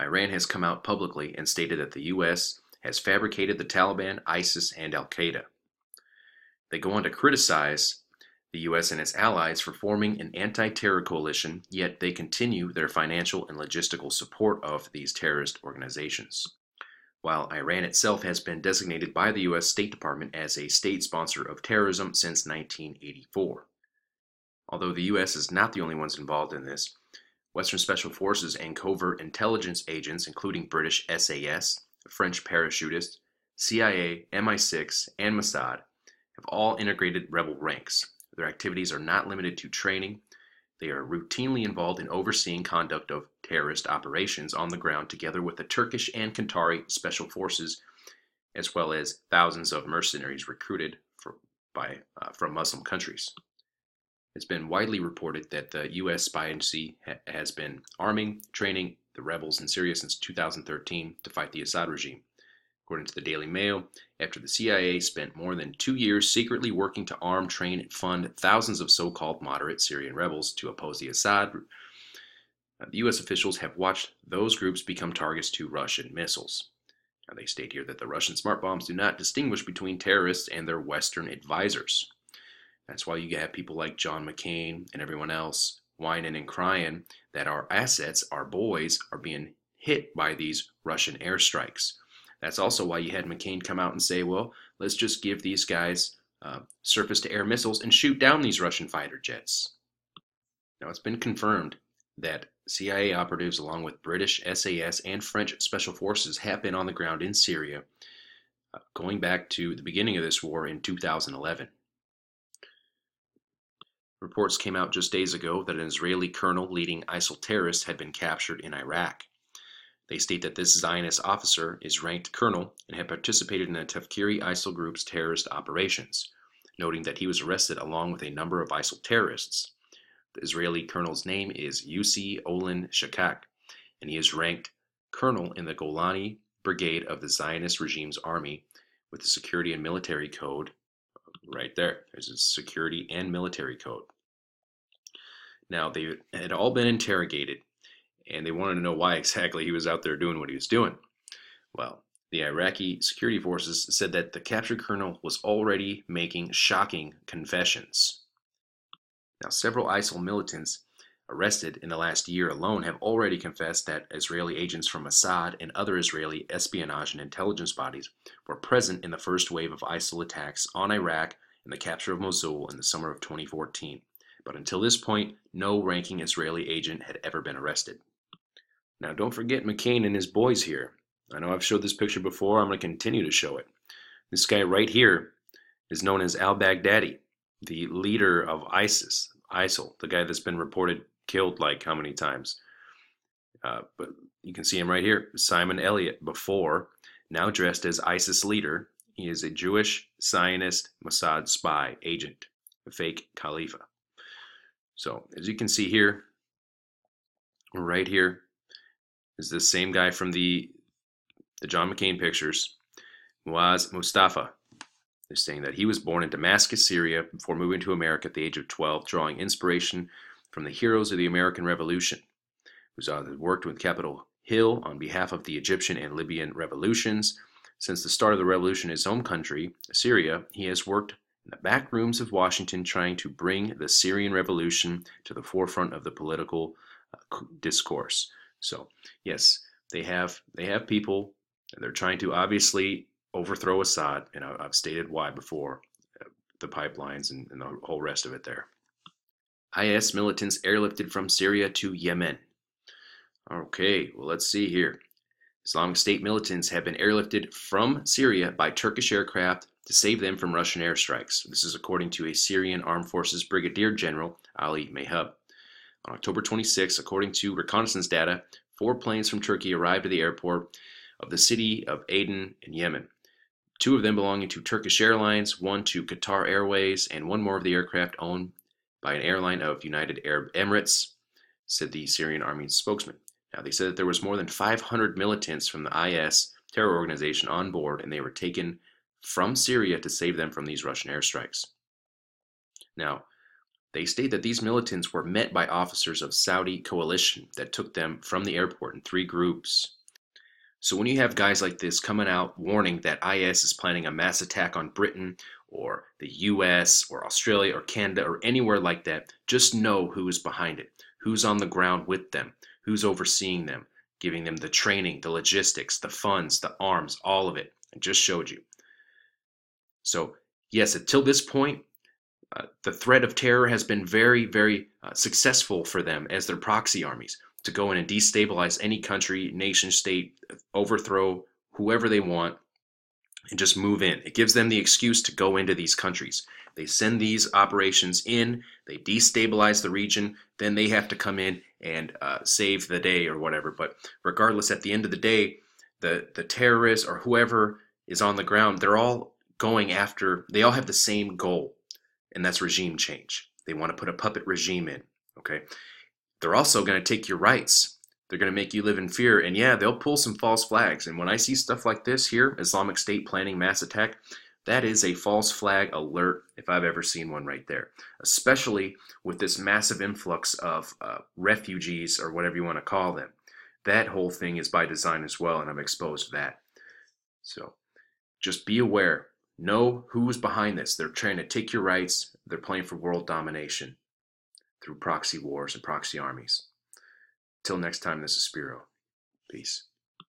Iran has come out publicly and stated that the U.S. has fabricated the Taliban, ISIS, and Al Qaeda. They go on to criticize the U.S. and its allies for forming an anti terror coalition, yet they continue their financial and logistical support of these terrorist organizations. While Iran itself has been designated by the U.S. State Department as a state sponsor of terrorism since 1984. Although the U.S. is not the only ones involved in this, Western Special Forces and covert intelligence agents, including British SAS, French parachutists, CIA, MI6, and Mossad, have all integrated rebel ranks. Their activities are not limited to training. They are routinely involved in overseeing conduct of terrorist operations on the ground together with the Turkish and Qatari special forces, as well as thousands of mercenaries recruited for, by, uh, from Muslim countries. It's been widely reported that the U.S. spy agency ha has been arming, training the rebels in Syria since 2013 to fight the Assad regime. According to the Daily Mail, after the CIA spent more than two years secretly working to arm, train, and fund thousands of so called moderate Syrian rebels to oppose the Assad, uh, the U.S. officials have watched those groups become targets to Russian missiles. Now, they state here that the Russian smart bombs do not distinguish between terrorists and their Western advisors. That's why you have people like John McCain and everyone else whining and crying that our assets, our boys, are being hit by these Russian airstrikes. That's also why you had McCain come out and say, well, let's just give these guys uh, surface to air missiles and shoot down these Russian fighter jets. Now, it's been confirmed that CIA operatives, along with British SAS and French special forces, have been on the ground in Syria uh, going back to the beginning of this war in 2011. Reports came out just days ago that an Israeli colonel leading ISIL terrorists had been captured in Iraq. They state that this Zionist officer is ranked colonel and had participated in the Takfiri ISIL group's terrorist operations, noting that he was arrested along with a number of ISIL terrorists. The Israeli colonel's name is Yussi Olin Shakak, and he is ranked colonel in the Golani Brigade of the Zionist regime's army with the security and military code right there. There's a security and military code. Now, they had all been interrogated, and they wanted to know why exactly he was out there doing what he was doing. Well, the Iraqi security forces said that the captured colonel was already making shocking confessions. Now, several ISIL militants arrested in the last year alone have already confessed that Israeli agents from Mossad and other Israeli espionage and intelligence bodies were present in the first wave of ISIL attacks on Iraq and the capture of Mosul in the summer of 2014. But until this point, no ranking Israeli agent had ever been arrested. Now, don't forget McCain and his boys here. I know I've showed this picture before, I'm going to continue to show it. This guy right here is known as al Baghdadi, the leader of ISIS, ISIL, the guy that's been reported killed like how many times. Uh, but you can see him right here, Simon Elliott, before, now dressed as ISIS leader. He is a Jewish Zionist Mossad spy agent, a fake Khalifa. So as you can see here, right here, is the same guy from the the John McCain pictures, Muaz Mustafa. They're saying that he was born in Damascus, Syria, before moving to America at the age of 12, drawing inspiration from the heroes of the American Revolution, Muaz has worked with Capitol Hill on behalf of the Egyptian and Libyan revolutions. Since the start of the revolution in his home country, Syria, he has worked in the back rooms of Washington trying to bring the Syrian revolution to the forefront of the political uh, discourse. So, yes, they have they have people and they're trying to obviously overthrow Assad, and I've stated why before uh, the pipelines and, and the whole rest of it there. IS militants airlifted from Syria to Yemen. Okay, well, let's see here. Islamic State militants have been airlifted from Syria by Turkish aircraft to save them from Russian airstrikes. This is according to a Syrian Armed Forces Brigadier General Ali Mayhub. On October 26, according to reconnaissance data, four planes from Turkey arrived at the airport of the city of Aden in Yemen. Two of them belonging to Turkish Airlines, one to Qatar Airways, and one more of the aircraft owned by an airline of United Arab Emirates, said the Syrian army spokesman. Now, they said that there was more than 500 militants from the IS terror organization on board, and they were taken from Syria to save them from these Russian airstrikes. Now, They state that these militants were met by officers of Saudi coalition that took them from the airport in three groups. So when you have guys like this coming out warning that IS is planning a mass attack on Britain or the US or Australia or Canada or anywhere like that, just know who's behind it, who's on the ground with them, who's overseeing them, giving them the training, the logistics, the funds, the arms, all of it. I just showed you. So, yes, until this point, uh, the threat of terror has been very, very uh, successful for them as their proxy armies to go in and destabilize any country, nation, state, overthrow whoever they want, and just move in. It gives them the excuse to go into these countries. They send these operations in, they destabilize the region, then they have to come in and uh, save the day or whatever. But regardless, at the end of the day, the, the terrorists or whoever is on the ground, they're all going after, they all have the same goal, and that's regime change. They want to put a puppet regime in, okay? They're also going to take your rights. They're going to make you live in fear. And yeah, they'll pull some false flags. And when I see stuff like this here, Islamic State planning mass attack, that is a false flag alert if I've ever seen one right there, especially with this massive influx of uh, refugees or whatever you want to call them. That whole thing is by design as well, and I'm exposed to that. So just be aware. Know who's behind this. They're trying to take your rights. They're playing for world domination through proxy wars and proxy armies. Till next time, this is Spiro. Peace.